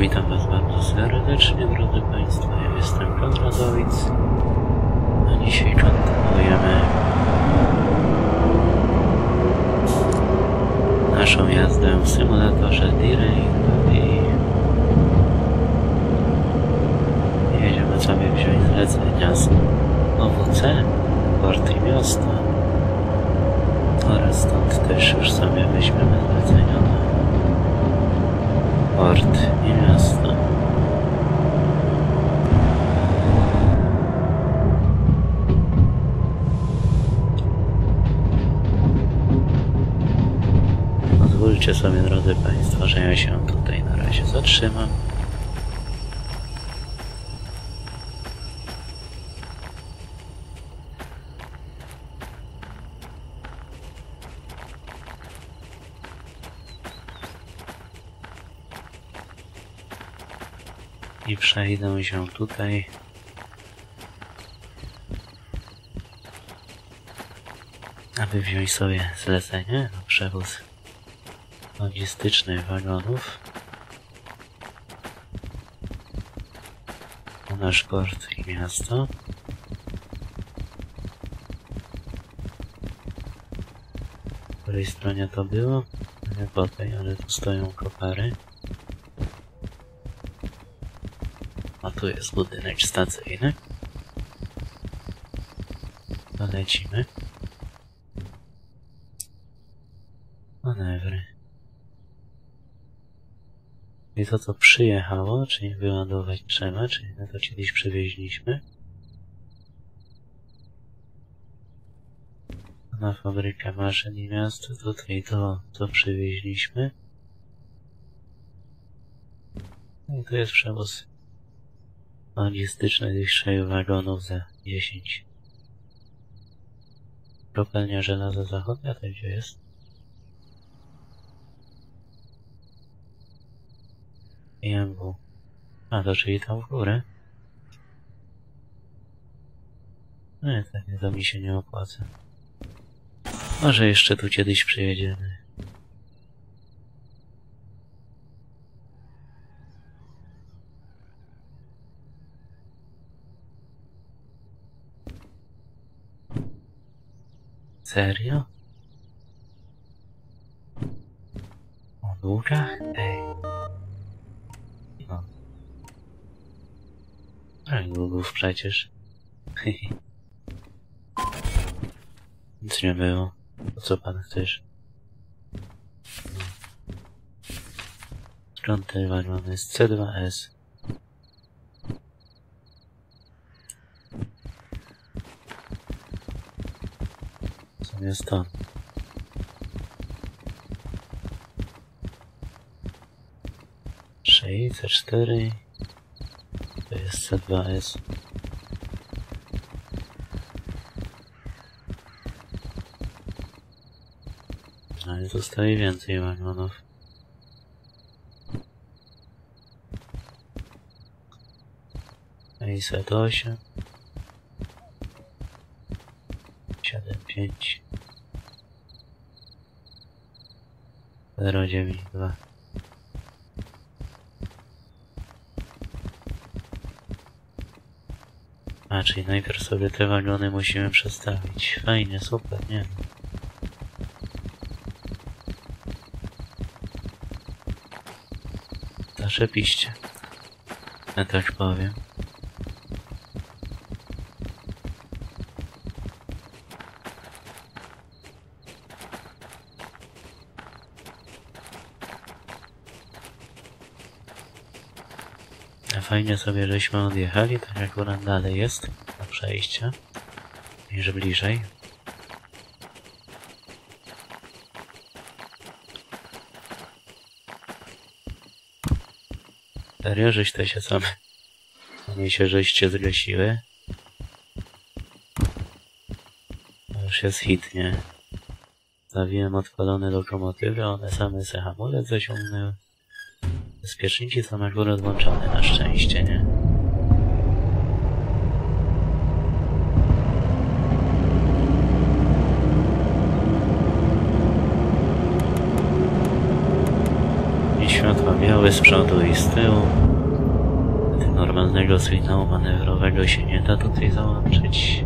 Witam Was bardzo serdecznie, drodzy Państwo. Ja jestem Konradowic. A dzisiaj kontynuujemy naszą jazdę w symulatorze D-Ray i jedziemy sobie wziąć zlecenia z OWC, port i miasto oraz stąd też już sobie weźmiemy zlecenia port i miasto. Pozwólcie sobie, drodzy Państwo, że ja się tutaj na razie zatrzymam. Przejdę się tutaj. Aby wziąć sobie zlecenie na przewóz logistyczny wagonów na nasz port i miasto. Po której stronie to było? Nie po tej, ale tu stoją kopary. A tu jest budynek stacyjny. To lecimy. Manewry. I to co przyjechało, czyli wyładować trzeba, czyli na to kiedyś przywieźliśmy. Na fabrykę maszyn i miasto, tutaj to, to przywieźliśmy. I tu jest przewóz logistyczny tych trzech wagonów za 10. Kopalnia żelaza zachodnia, to gdzie jest? IMW. A to czyli tam w górę? Nie, tak nie, to mi się nie opłaca. Może jeszcze tu kiedyś przyjedziemy. Serio? O długach? Ej. No. Ale długów przecież. Nic nie było. To co pan chcesz? Skąd te wagony? Z C2S. Co jest to? Sześć, C4. To jest C2S. Ale zostaje więcej wagonów. Ace 8 7, 5 0, 9, 2 A, czyli najpierw sobie te wagony musimy przestawić. Fajnie, super, nie. Zaszepiście. Ja tak powiem. Fajnie sobie żeśmy odjechali, tak jak akurat dalej jest do przejścia. Niż bliżej. Serio, żeś to się same. Nie się żeście zgasiły. Już jest hit, nie? Zawiłem odpalone lokomotywy, one same se hamulec zaciągnęły. Bezpieczniki są akurat włączone na szczęście, nie? I światła biały z przodu i z tyłu. Normalnego sygnału manewrowego się nie da tutaj załączyć.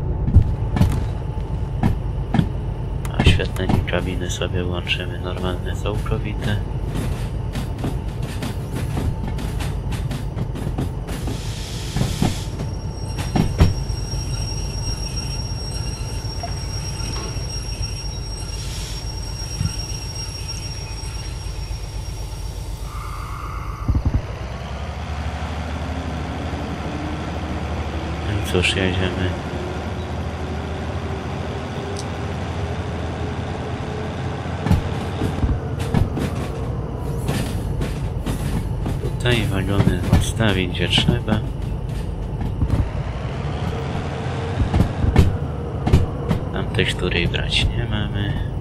A oświetlenie kabiny sobie włączymy normalne, całkowite. Cóż, jedziemy. Tutaj wagony odstawić gdzie trzeba. Tamtej, której brać nie mamy.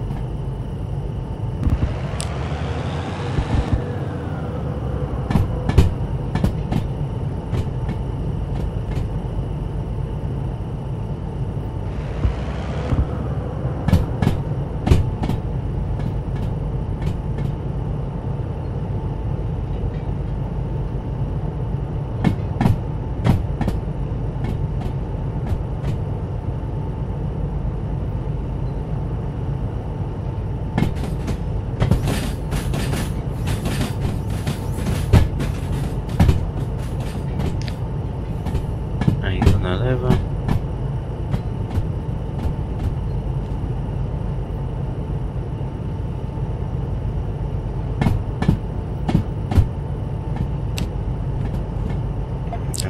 A i tu na lewo.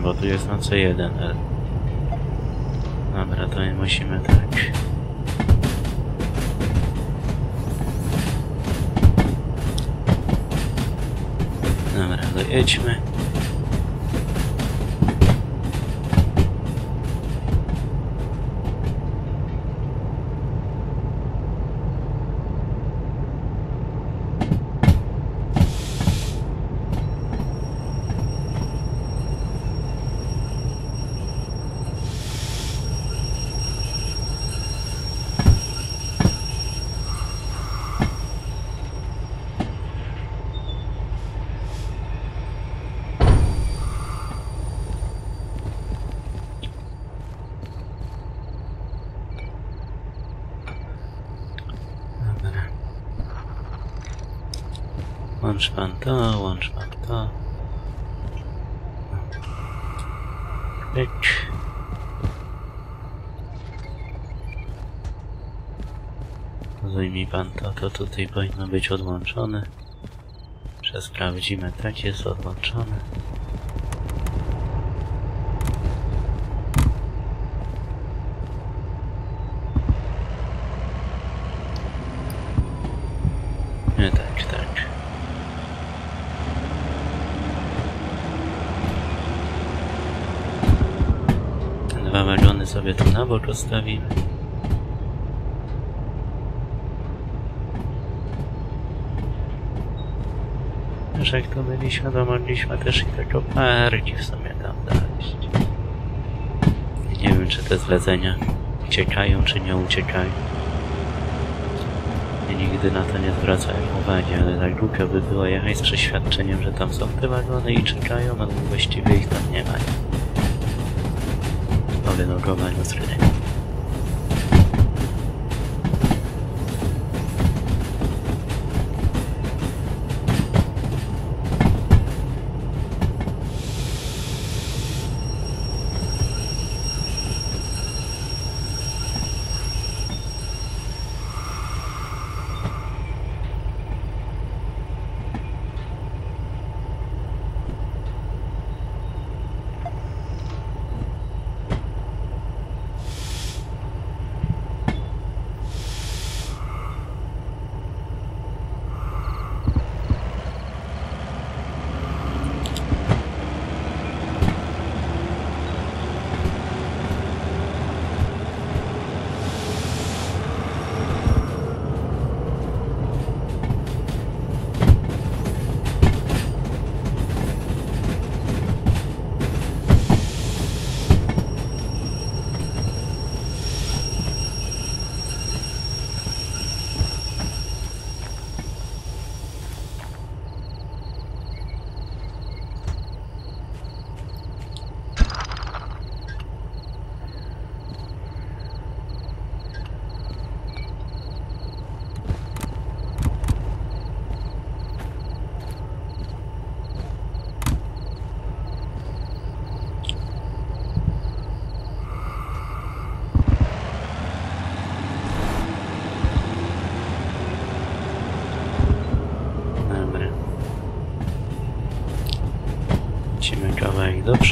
Bo tu jest na C1, ale... Dobra, to nie musimy tak. Dobra, dojedźmy. Łącz pan to, łącz pan to. Pyk. Zajmij pan to, to tutaj powinno być odłączone. Że sprawdzimy, tak jest odłączone. Nie, tak, tak. Dwa wagony sobie tu na bok ostawimy. Że jak to byliśmy, to mogliśmy też i tego parki w sumie tam dać. Nie wiem, czy te zlecenia uciekają, czy nie uciekają. Ja nigdy na to nie zwracałem uwagi, ale tak głupio by było jechać z przeświadczeniem, że tam są te wagony i czekają, ale właściwie ich tam nie ma. Po wylogowaniu z rynku.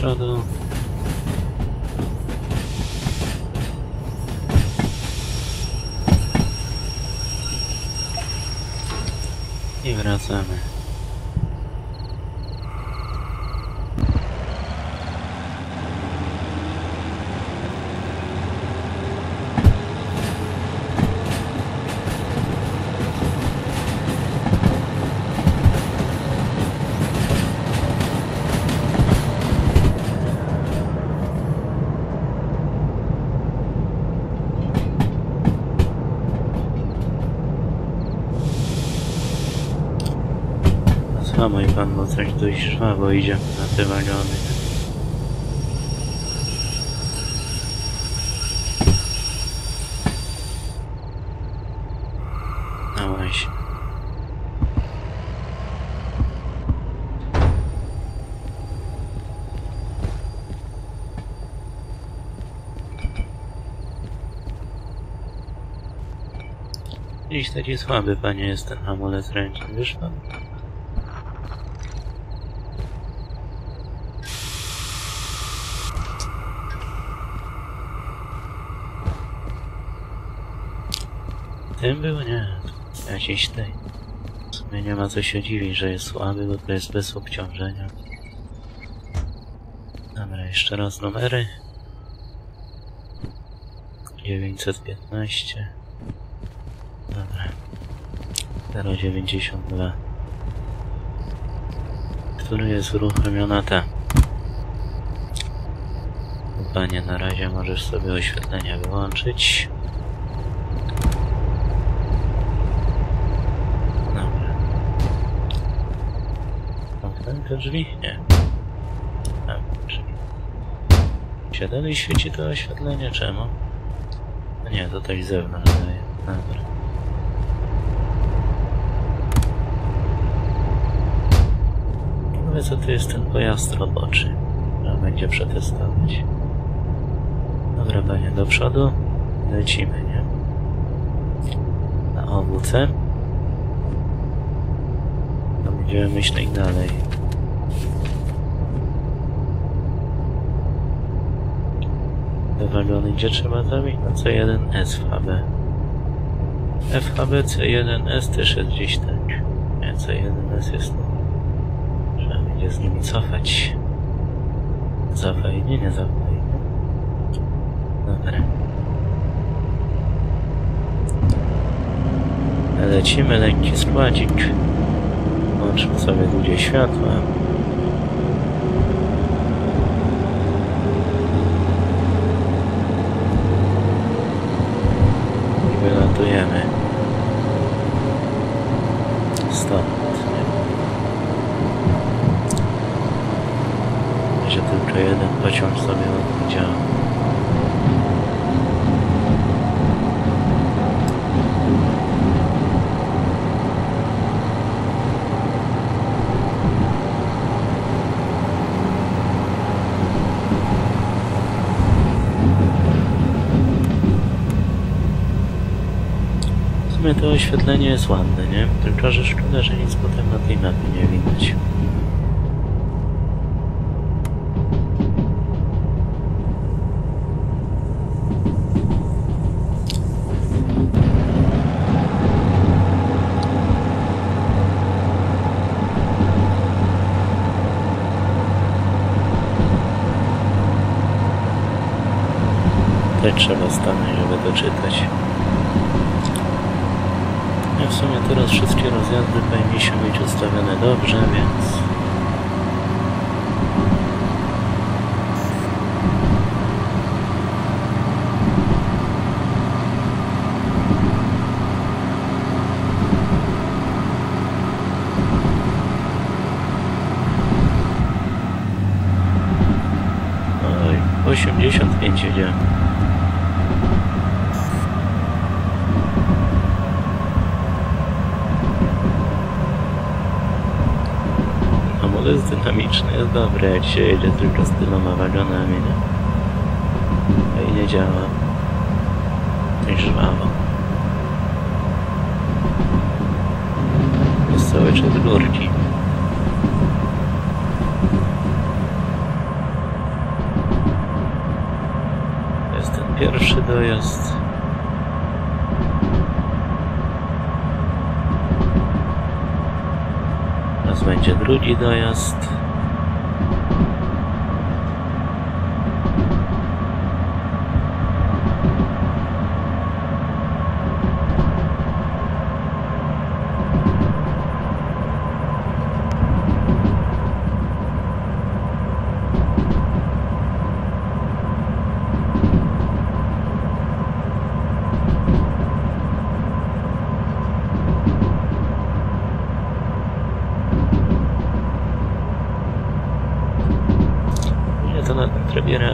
Przodu. I wracamy. No co, mój pan, bo coś dość żwawo idzie na te wagony. No właśnie. Dziś taki słaby, panie, jest ten hamulec ręczny, wiesz pan? Tym był? Nie. Jakiś tej. W sumie nie ma co się dziwić, że jest słaby, bo to jest bez obciążenia. Dobra, jeszcze raz numery. 915. Dobra. 092. Który jest uruchomiona ta? Panie, na razie możesz sobie oświetlenie wyłączyć. Dobra. Zamknęte drzwi? Nie. Tam drzwi. Się dalej świeci to oświetlenie, czemu? No nie, to coś z zewnątrz daje. Dobra. Ciekawe co to jest ten pojazd roboczy. Trzeba będzie przetestować. Dobra, panie, do przodu. Lecimy, nie? Na owoce. To będziemy myśleć dalej. Wagony gdzie trzeba zrobić? Na C1S FHB. FHB C1S też jest gdzieś tak. Nie, C1S jest tu. Trzeba będzie z nimi cofać. Fajnie, nie za fajnie. Dobra. Lecimy, lekki składzik. Włączmy sobie ludzie światła. I wylatujemy. Stąd. nie? Będzie tylko jeden pociąg sobie oddział. W sumie to oświetlenie jest ładne, nie? Tylko, że szkoda, że nic potem na tej mapie nie widać. Tutaj trzeba stanąć, żeby doczytać. W sumie teraz wszystkie rozjazdy powinny się mieć ustawione dobrze, więc... No jest dobre, jak się jedzie tylko z tyloma wagonami, nie? I nie działa. I żwawo. Jest cały czas górki. Jest ten pierwszy dojazd. Teraz będzie drugi dojazd.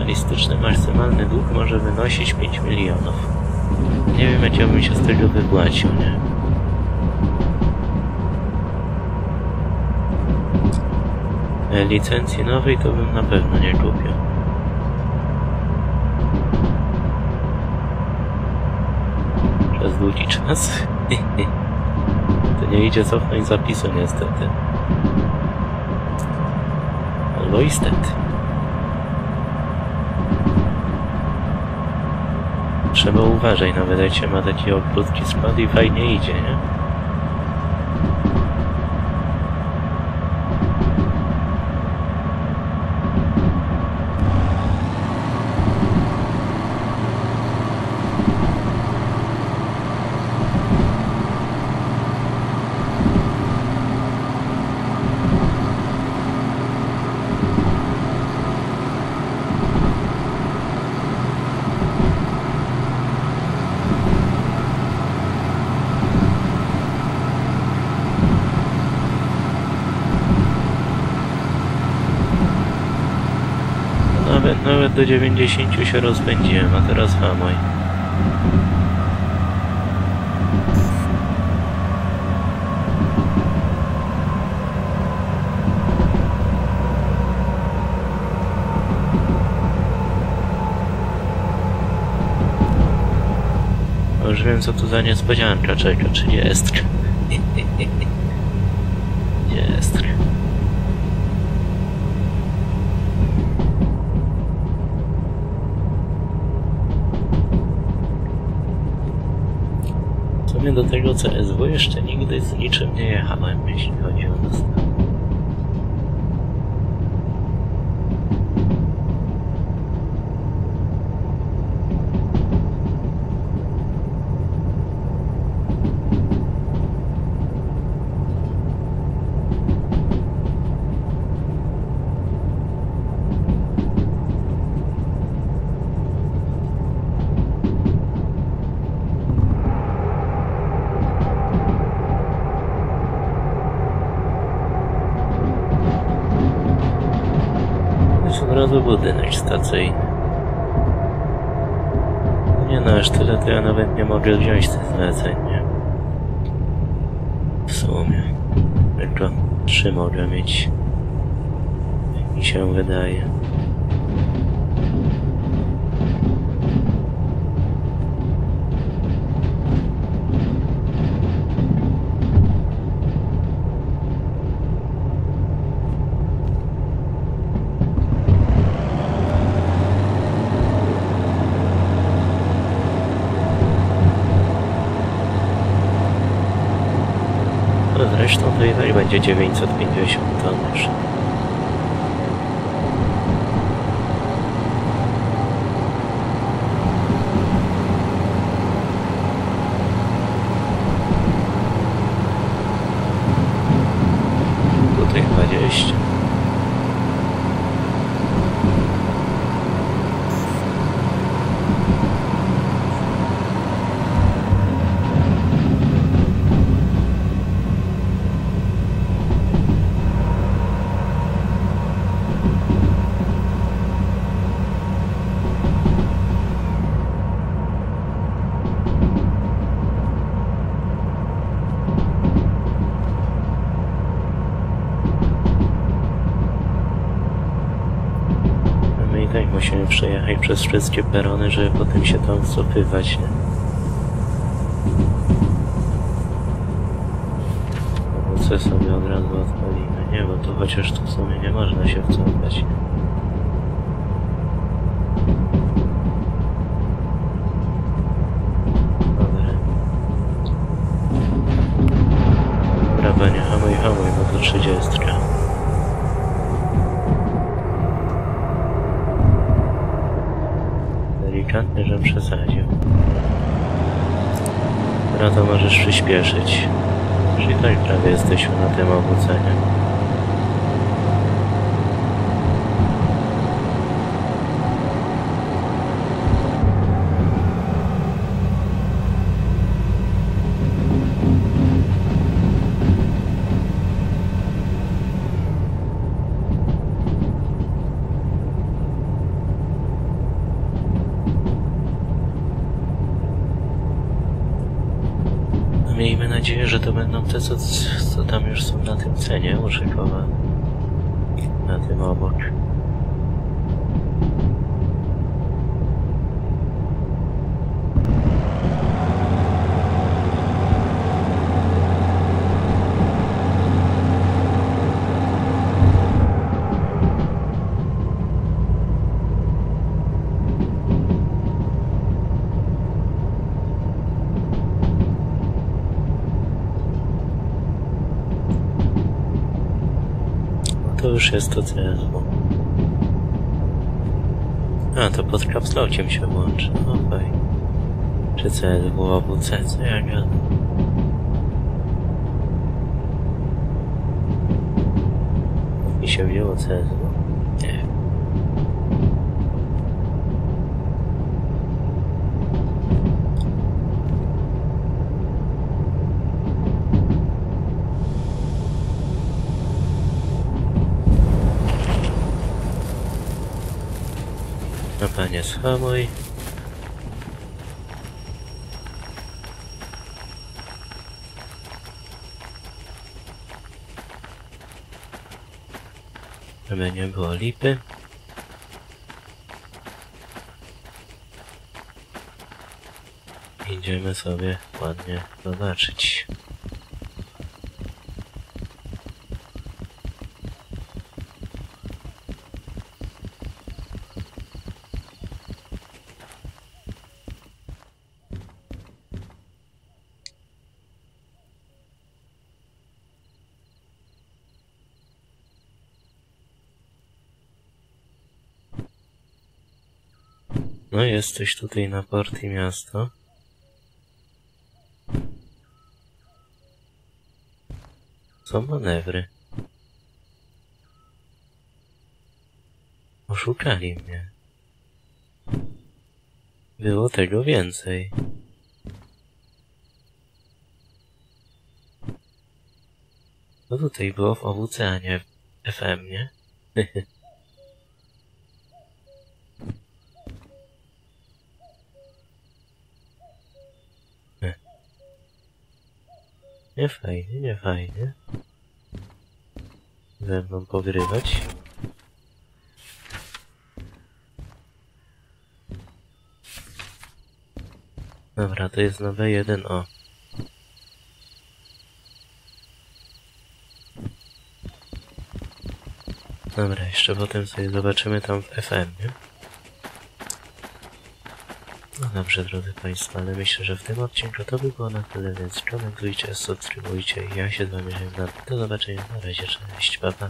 Trybie realistycznym maksymalny dług może wynosić 5 milionów. Nie wiem, jak ja bym się z tego wypłacił, nie? E, Licencji nowej to bym na pewno nie kupił. Przez długi czas. to nie idzie cofnąć zapisu niestety. Albo istety. Trzeba uważać, nawet jak ma taki krótki skład i fajnie idzie, nie? Nawet, nawet do 90 się rozpędziłem, a teraz hamuj. Już wiem co tu za niespodzianka czeka, 30. Jest. W sumie do tego CSW jeszcze nigdy z niczym nie jechałem, jeśli chodzi Razu budynek stacyjny. Nie no, aż tyle to ja nawet nie mogę wziąć tych zleceń? W sumie. Tylko trzy mogę mieć. Jak mi się wydaje. Będzie 950 ton przez wszystkie perony, żeby potem się tam cofywać. Nie? No WC sobie od razu odpalimy. Nie, bo tu chociaż tu w sumie nie można się wcofać. Dobra. Dobra, nie hamuj, hamuj, bo to 30. delikatny, że przesadził. Dobra, możesz przyspieszyć. Czyli tak prawie jesteśmy na tym obuceniu. Co, tam już są na tym cenie uszykowane. Na tym obok. Już jest to CSW. A, to pod kapslociem się włączy. No fajnie. Czy CSW OWC, co ja gadam? Mi się wzięło CSW. Panie, schamuj. Żeby nie było lipy. Idziemy sobie ładnie zobaczyć. No jesteś tutaj na port i miasto. Są manewry. Oszukali mnie. Było tego więcej. No tutaj było w OWC, a nie w FM, nie? Nie fajnie, nie fajnie. Ze mną pogrywać. Dobra, to jest nowe 1O. Dobra, jeszcze potem sobie zobaczymy tam w FM, nie? No dobrze, drodzy Państwo, ale myślę, że w tym odcinku to by było na tyle, więc komentujcie, subskrybujcie i ja się z Wami żegnam. Do zobaczenia, na razie, cześć, pa pa.